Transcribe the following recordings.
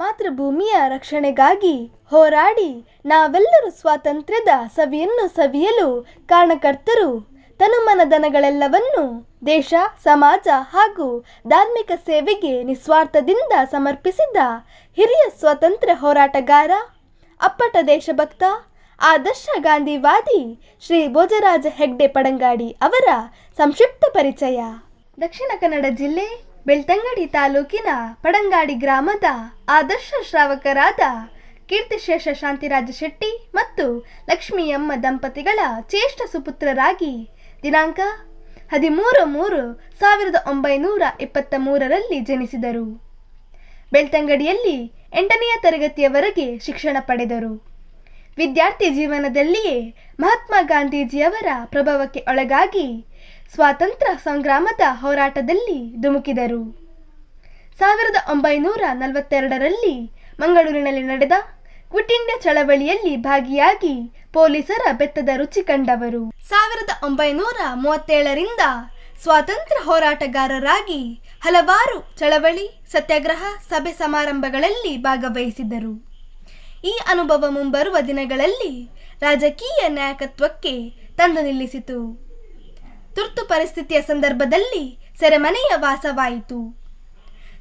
ಮಾತೃಭೂಮಿಯ ರಕ್ಷಣೆಗಾಗಿ ಹೋರಾಡಿ ನಾವೆಲ್ಲರೂ ಸ್ವಾತಂತ್ರ್ಯದ ಸವಿಯನ್ನು ಸವಿಯಲು ಕಾರಣಕರ್ತರು. ತನುಮನದನಗಳೆಲ್ಲವನ್ನು ದೇಶ, ಸಮಾಜ ಹಾಗೂ ಧಾರ್ಮಿಕ ಸೇವೆಗೆ ನಿಸ್ವಾರ್ಥದಿಂದ ಸಮರ್ಪಿಸಿದ ಹಿರಿಯ ಸ್ವಾತಂತ್ರ್ಯ ಹೋರಾಟಗಾರ, ಅಪ್ಪಟ ದೇಶಭಕ್ತ, ಆದರ್ಶ ಗಾಂಧಿವಾದಿ ಶ್ರೀ ಭೋಜರಾಜ ಹೆಗ್ಡೆ ಪಡಂಗಾಡಿ ಅವರ ಸಂಕ್ಷಿಪ್ತ ಪರಿಚಯ. ದಕ್ಷಿಣ ಕನ್ನಡ ಜಿಲ್ಲೆ ಬೆಳ್ತಂಗಡಿ ತಾಲೂಕಿನ ಪಡಂಗಾಡಿ ಗ್ರಾಮದ ಆದರ್ಶ ಶ್ರಾವಕರಾದ ಕೀರ್ತಿಶೇಷ ಶಾಂತಿರಾಜ ಶೆಟ್ಟಿ ಮತ್ತು ಲಕ್ಷ್ಮಿಯಮ್ಮ ದಂಪತಿಗಳ ಚೇಷ್ಟ ಸುಪುತ್ರರಾಗಿ ದಿನಾಂಕ ಹದಿಮೂರು ಮೂರು ಸಾವಿರದ ಒಂಬೈನೂರ ಇಪ್ಪತ್ತ ಮೂರರಲ್ಲಿ ಜನಿಸಿದರು. ಬೆಳ್ತಂಗಡಿಯಲ್ಲಿ ಎಂಟನೆಯ ತರಗತಿಯವರೆಗೆ ಶಿಕ್ಷಣ ಪಡೆದರು. ವಿದ್ಯಾರ್ಥಿ ಜೀವನದಲ್ಲಿಯೇ ಮಹಾತ್ಮ ಗಾಂಧೀಜಿಯವರ ಪ್ರಭಾವಕ್ಕೆ ಒಳಗಾಗಿ ಸ್ವಾತಂತ್ರ್ಯ ಸಂಗ್ರಾಮದ ಹೋರಾಟದಲ್ಲಿ ಧುಮುಕಿದರು. ಸಾವಿರದ ಒಂಬೈನೂರ ನಲವತ್ತೆರಡರಲ್ಲಿ ಮಂಗಳೂರಿನಲ್ಲಿ ನಡೆದ ಕ್ವಿಟ್ ಇಂಡಿಯಾ ಚಳವಳಿಯಲ್ಲಿ ಭಾಗಿಯಾಗಿ ಪೊಲೀಸರ ಬೆತ್ತದ ರುಚಿ ಕಂಡವರು. ಸಾವಿರದ ಒಂಬೈನೂರ ಮೂವತ್ತೇಳರಿಂದ ಸ್ವಾತಂತ್ರ್ಯ ಹೋರಾಟಗಾರರಾಗಿ ಹಲವಾರು ಚಳವಳಿ, ಸತ್ಯಾಗ್ರಹ, ಸಭೆ ಸಮಾರಂಭಗಳಲ್ಲಿ ಭಾಗವಹಿಸಿದರು ಈ ಅನುಭವ ಮುಂಬರುವ ದಿನಗಳಲ್ಲಿ ರಾಜಕೀಯ ನಾಯಕತ್ವಕ್ಕೆ ತಂದು ನಿಲ್ಲಿಸಿತು. ತುರ್ತು ಪರಿಸ್ಥಿತಿಯ ಸಂದರ್ಭದಲ್ಲಿ ಸೆರೆಮನೆಯ ವಾಸವಾಯಿತು.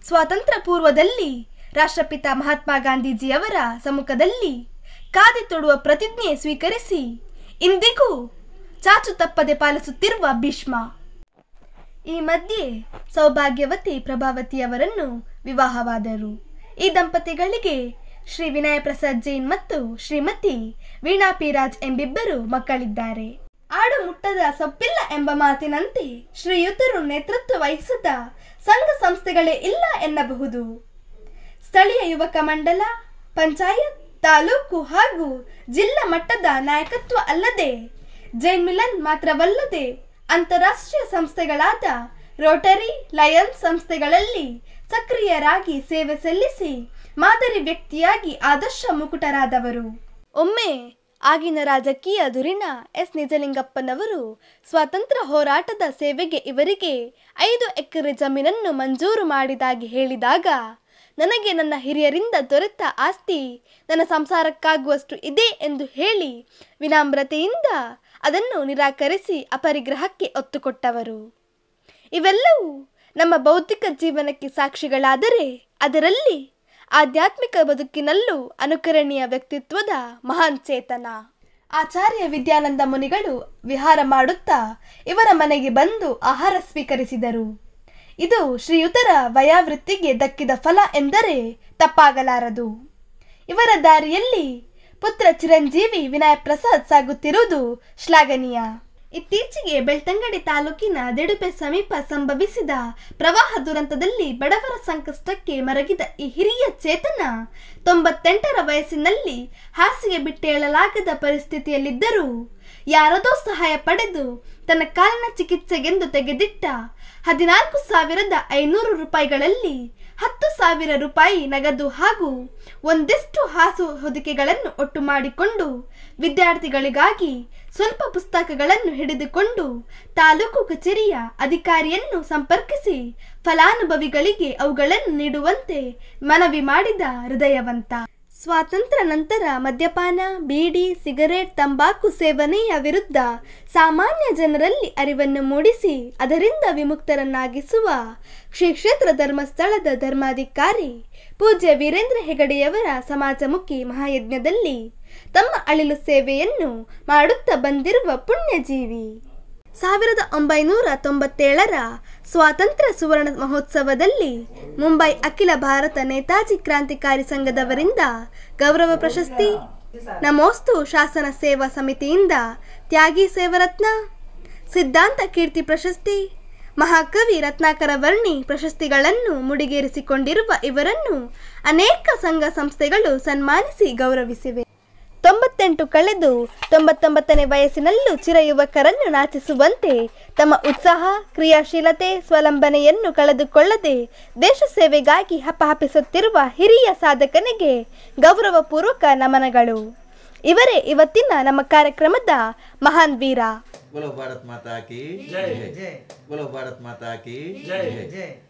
ಸ್ವಾತಂತ್ರ್ಯ ಪೂರ್ವದಲ್ಲಿ ರಾಷ್ಟ್ರಪಿತ ಮಹಾತ್ಮ ಗಾಂಧೀಜಿಯವರ ಸಮ್ಮುಖದಲ್ಲಿ ಕಾದಿ ತೊಡುವ ಪ್ರತಿಜ್ಞೆ ಸ್ವೀಕರಿಸಿ ಇಂದಿಗೂ ಚಾಚು ತಪ್ಪದೆ ಪಾಲಿಸುತ್ತಿರುವ ಭೀಷ್ಮ. ಈ ಮಧ್ಯೆ ಸೌಭಾಗ್ಯವತಿ ಪ್ರಭಾವತಿಯವರನ್ನು ವಿವಾಹವಾದರು. ಈ ದಂಪತಿಗಳಿಗೆ ಶ್ರೀ ವಿನಯ ಪ್ರಸಾದ್ ಜೈನ್ ಮತ್ತು ಶ್ರೀಮತಿ ವೀಣಾ ಪಿರಾಜ್ ಎಂಬಿಬ್ಬರು ಮಕ್ಕಳಿದ್ದಾರೆ. ಆಡು ಮುಟ್ಟದ ಸೊಪ್ಪಿಲ್ಲ ಎಂಬ ಮಾತಿನಂತೆ ಶ್ರೀಯುತರು ನೇತೃತ್ವ ವಹಿಸಿದ ಸಂಘ ಸಂಸ್ಥೆಗಳೇ ಇಲ್ಲ ಎನ್ನಬಹುದು. ಸ್ಥಳೀಯ ಯುವಕ ಮಂಡಲ, ಪಂಚಾಯತ್, ತಾಲೂಕು ಹಾಗೂ ಜಿಲ್ಲಾ ಮಟ್ಟದ ನಾಯಕತ್ವ ಅಲ್ಲದೆ ಜೈನ್ ಮಿಲನ್ ಮಾತ್ರವಲ್ಲದೆ ಅಂತಾರಾಷ್ಟ್ರೀಯ ಸಂಸ್ಥೆಗಳಾದ ರೋಟರಿ ಲಯನ್ ಸಂಸ್ಥೆಗಳಲ್ಲಿ ಸಕ್ರಿಯರಾಗಿ ಸೇವೆ ಸಲ್ಲಿಸಿ ಮಾದರಿ ವ್ಯಕ್ತಿಯಾಗಿ ಆದರ್ಶ ಮುಕುಟರಾದವರು. ಒಮ್ಮೆ ಆಗಿನ ರಾಜಕೀಯ ಧುರಿಣ ಎಸ್. ನಿಜಲಿಂಗಪ್ಪನವರು ಸ್ವಾತಂತ್ರ್ಯ ಹೋರಾಟದ ಸೇವೆಗೆ ಇವರಿಗೆ ಐದು ಎಕರೆ ಜಮೀನನ್ನು ಮಂಜೂರು ಮಾಡಿದಾಗಿ ಹೇಳಿದಾಗ, ನನಗೆ ನನ್ನ ಹಿರಿಯರಿಂದ ದೊರೆತ ಆಸ್ತಿ ನನ್ನ ಸಂಸಾರಕ್ಕಾಗುವಷ್ಟು ಇದೆ ಎಂದು ಹೇಳಿ ವಿನಮ್ರತೆಯಿಂದ ಅದನ್ನು ನಿರಾಕರಿಸಿ ಅಪರಿಗ್ರಹಕ್ಕೆ ಒತ್ತುಕೊಟ್ಟವರು. ಇವೆಲ್ಲವೂ ನಮ್ಮ ಬೌದ್ಧಿಕ ಜೀವನಕ್ಕೆ ಸಾಕ್ಷಿಗಳಾದರೆ ಅದರಲ್ಲಿ ಆಧ್ಯಾತ್ಮಿಕ ಬದುಕಿನಲ್ಲೂ ಅನುಕರಣೀಯ ವ್ಯಕ್ತಿತ್ವದ ಮಹಾನ್ ಚೇತನ. ಆಚಾರ್ಯ ವಿದ್ಯಾನಂದ ಮುನಿಗಳು ವಿಹಾರ ಮಾಡುತ್ತಾ ಇವರ ಮನೆಗೆ ಬಂದು ಆಹಾರ ಸ್ವೀಕರಿಸಿದರು. ಇದು ಶ್ರೀಯುತರ ವಯಾವೃತ್ತಿಗೆ ದಕ್ಕಿದ ಫಲ ಎಂದರೆ ತಪ್ಪಾಗಲಾರದು. ಇವರ ದಾರಿಯಲ್ಲಿ ಪುತ್ರ ಚಿರಂಜೀವಿ ವಿನಯ ಪ್ರಸಾದ್ ಸಾಗುತ್ತಿರುವುದು ಶ್ಲಾಘನೀಯ. ಇತ್ತೀಚೆಗೆ ಬೆಳ್ತಂಗಡಿ ತಾಲೂಕಿನ ದಿಡುಪೆ ಸಮೀಪ ಸಂಭವಿಸಿದ ಪ್ರವಾಹ ದುರಂತದಲ್ಲಿ ಬಡವರ ಸಂಕಷ್ಟಕ್ಕೆ ಮರಗಿದ ಈ ಹಿರಿಯ ಚೇತನ ತೊಂಬತ್ತೆಂಟರ ವಯಸ್ಸಿನಲ್ಲಿ ಹಾಸಿಗೆ ಬಿಟ್ಟೇಳಲಾಗದ ಪರಿಸ್ಥಿತಿಯಲ್ಲಿದ್ದರೂ ಯಾರದೋ ಸಹಾಯ ಪಡೆದು ತನ್ನ ಕಾಲಿನ ಚಿಕಿತ್ಸೆಗೆಂದು ತೆಗೆದಿಟ್ಟ. ಹದಿನಾಲ್ಕು ಸಾವಿರದ ಐನೂರು ರೂಪಾಯಿಗಳಲ್ಲಿ ಹತ್ತು ಸಾವಿರ ರೂಪಾಯಿ ನಗದು ಹಾಗೂ ಒಂದಿಷ್ಟು ಹಾಸು ಹೊದಿಕೆಗಳನ್ನು ಒಟ್ಟು ಮಾಡಿಕೊಂಡು ವಿದ್ಯಾರ್ಥಿಗಳಿಗಾಗಿ ಸ್ವಲ್ಪ ಪುಸ್ತಕಗಳನ್ನು ಹಿಡಿದುಕೊಂಡು ತಾಲೂಕು ಕಚೇರಿಯ ಅಧಿಕಾರಿಯನ್ನು ಸಂಪರ್ಕಿಸಿ ಫಲಾನುಭವಿಗಳಿಗೆ ಅವುಗಳನ್ನು ನೀಡುವಂತೆ ಮನವಿ ಮಾಡಿದ ಹೃದಯವಂತ. ಸ್ವಾತಂತ್ರ್ಯ ನಂತರ ಮದ್ಯಪಾನ, ಬೀಡಿ, ಸಿಗರೇಟ್, ತಂಬಾಕು ಸೇವನೆಯ ವಿರುದ್ಧ ಸಾಮಾನ್ಯ ಜನರಲ್ಲಿ ಅರಿವನ್ನು ಮೂಡಿಸಿ ಅದರಿಂದ ವಿಮುಕ್ತರನ್ನಾಗಿಸುವ ಶ್ರೀ ಕ್ಷೇತ್ರ ಧರ್ಮಸ್ಥಳದ ಧರ್ಮಾಧಿಕಾರಿ ಪೂಜ್ಯ ವೀರೇಂದ್ರ ಹೆಗಡೆಯವರ ಸಮಾಜಮುಖಿ ಮಹಾಯಜ್ಞದಲ್ಲಿ ತಮ್ಮ ಅಳಿಲು ಸೇವೆಯನ್ನು ಮಾಡುತ್ತಾ ಬಂದಿರುವ ಪುಣ್ಯಜೀವಿ. ಸಾವಿರದ ಒಂಬೈನೂರ ತೊಂಬತ್ತೇಳರ ಸ್ವಾತಂತ್ರ್ಯ ಸುವರ್ಣ ಮಹೋತ್ಸವದಲ್ಲಿ ಮುಂಬೈ ಅಖಿಲ ಭಾರತ ನೇತಾಜಿ ಕ್ರಾಂತಿಕಾರಿ ಸಂಘದವರಿಂದ ಗೌರವ ಪ್ರಶಸ್ತಿ, ನಮೋಸ್ತು ಶಾಸನ ಸೇವಾ ಸಮಿತಿಯಿಂದ ತ್ಯಾಗಿ ಸೇವರತ್ನ, ಸಿದ್ಧಾಂತ ಕೀರ್ತಿ ಪ್ರಶಸ್ತಿ, ಮಹಾಕವಿ ರತ್ನಾಕರ ವರ್ಣಿ ಪ್ರಶಸ್ತಿಗಳನ್ನು ಮುಡಿಗೇರಿಸಿಕೊಂಡಿರುವ ಇವರನ್ನು ಅನೇಕ ಸಂಘ ಸಂಸ್ಥೆಗಳು ಸನ್ಮಾನಿಸಿ ಗೌರವಿಸಿವೆ. ತೊಂಬತ್ತೆಂಟು ಕಳೆದು ತೊಂಬತ್ತೊಂಬತ್ತನೇ ವಯಸ್ಸಿನಲ್ಲೂ ಚಿರ ಯುವಕರನ್ನು ನಾಚಿಸುವಂತೆ ತಮ್ಮ ಉತ್ಸಾಹ ಕ್ರಿಯಾಶೀಲತೆ ಸ್ವಲಂಬನೆಯನ್ನು ಕಳೆದುಕೊಳ್ಳದೆ ದೇಶ ಸೇವೆಗಾಗಿ ಹಪಹಪಿಸುತ್ತಿರುವ ಹಿರಿಯ ಸಾಧಕನಿಗೆ ಗೌರವಪೂರ್ವಕ ನಮನಗಳು. ಇವರೇ ಇವತ್ತಿನ ನಮ್ಮ ಕಾರ್ಯಕ್ರಮದ ಮಹಾನ್ ವೀರ. ಭಾರತ್ ಮಾತಾ ಕಿ ಜೈ. ಭಾರತ್ ಮಾತಾ ಕಿ ಜೈ.